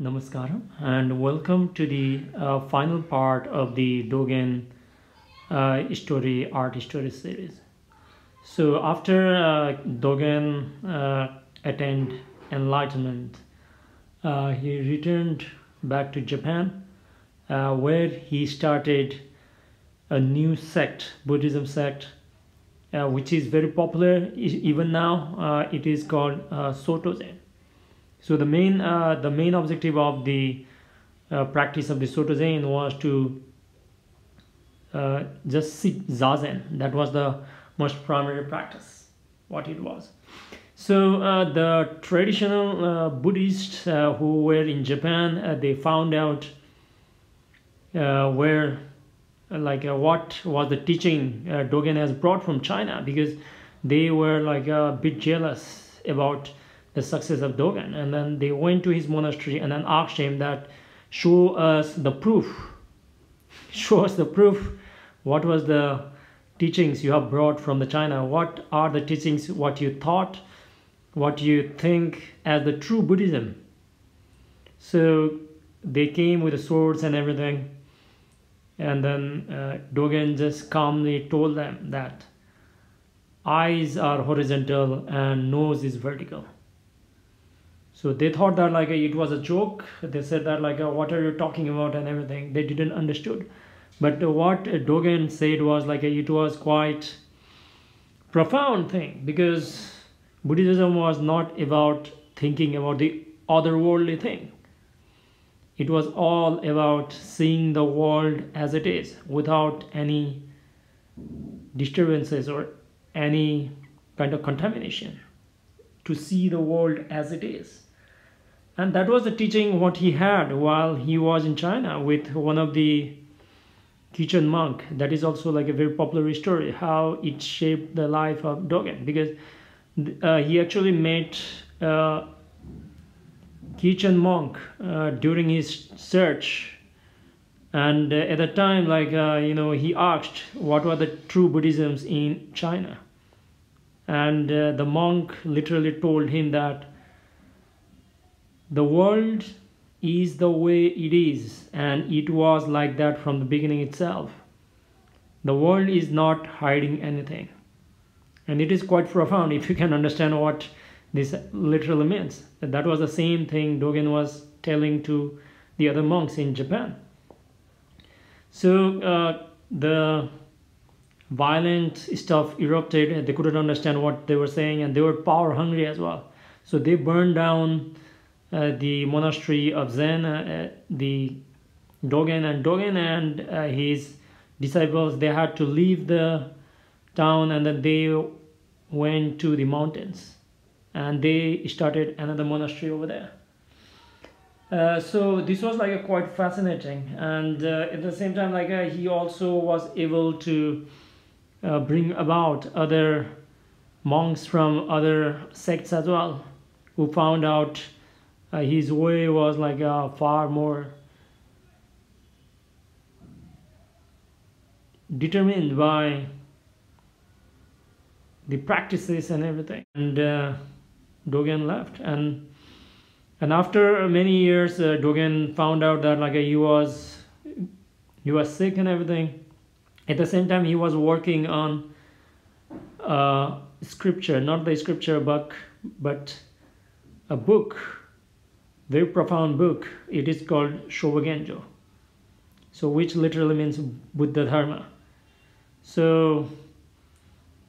Namaskaram and welcome to the uh, final part of the Dogen uh, story art story series. So after uh, Dogen uh, attained enlightenment, uh, he returned back to Japan, uh, where he started a new sect, Buddhism sect, which is very popular even now. It is called Soto Zen. So the main uh, the main objective of the uh, practice of the Soto Zen was to uh, just seek zazen. That was the most primary practice. What it was. So uh, the traditional uh, Buddhists uh, who were in Japan, they found out where, like, what was the teaching Dogen has brought from China because they were like a bit jealous about the success of Dogen, and then they went to his monastery and then asked him that, show us the proof, show us the proof. What was the teachings you have brought from the China? What are the teachings? What you thought? What you think as the true Buddhism? So they came with the swords and everything, and then uh, Dogen just calmly told them that eyes are horizontal and nose is vertical. So they thought that like it was a joke. They said that like uh, what are you talking about and everything. They didn't understood. But what Dogen said was like it was quite profound thing because Buddhism was not about thinking about the otherworldly thing. It was all about seeing the world as it is without any disturbances or any kind of contamination. To see the world as it is. And that was the teaching what he had while he was in China with one of the Kichen monk. That is also like a very popular story how it shaped the life of Dogen. Because uh, he actually met uh, Kichen monk uh, during his search. And uh, at the time like uh, you know he asked what were the true buddhisms in china. And uh, the monk literally told him that the world is the way it is and it was like that from the beginning itself. The world is not hiding anything. And it is quite profound if you can understand what this literally means. That was the same thing dogen was telling to the other monks in japan. So uh, the violent stuff erupted and they couldn't understand what they were saying and they were power hungry as well. So they burned down the monastery of zen uh, the dogen and dogen and uh, his disciples they had to leave the town and then they went to the mountains and they started another monastery over there. Uh, so this was like a quite fascinating and uh, at the same time like uh, he also was able to uh, bring about other monks from other sects as well who found out uh, his way was like far more determined by the practices and everything. And dogen left. And and after many years uh, dogen found out that like he was he was sick and everything. At the same time he was working on uh, scripture not the scripture book but a book very profound book. It is called Shobogenzo. So which literally means buddha dharma. So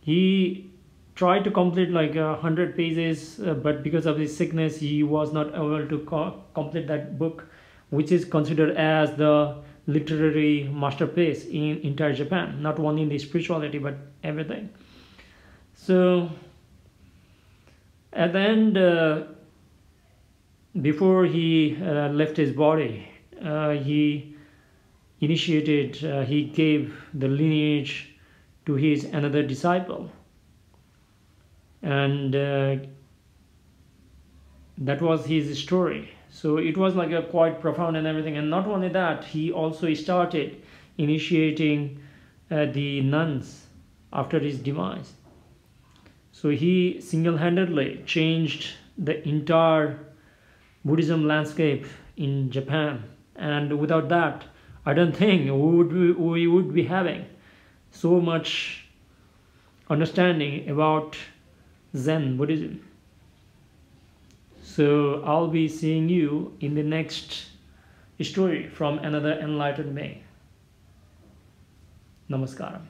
he tried to complete like a hundred pages uh, but because of his sickness he was not able to co- complete that book which is considered as the literary masterpiece in entire japan. Not only in the spirituality but everything. So at the end uh, before he uh, left his body uh, he initiated uh, he gave the lineage to his another disciple. And uh, that was his story. So it was like a quite profound and everything. And not only that he also started initiating uh, the nuns after his demise. So he single-handedly changed the entire buddhism landscape in Japan and without that I don't think we would be, we would be having so much understanding about Zen Buddhism. So I'll be seeing you in the next story from another enlightened being. Namaskaram.